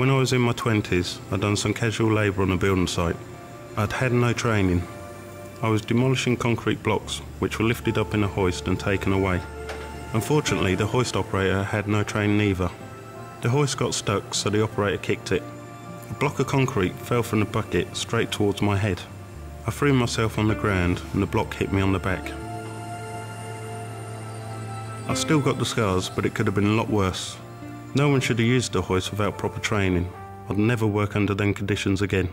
When I was in my 20s, I'd done some casual labour on a building site. I'd had no training. I was demolishing concrete blocks, which were lifted up in a hoist and taken away. Unfortunately, the hoist operator had no training either. The hoist got stuck, so the operator kicked it. A block of concrete fell from the bucket straight towards my head. I threw myself on the ground and the block hit me on the back. I still got the scars, but it could have been a lot worse. No one should have used the hoist without proper training. I'd never work under them conditions again.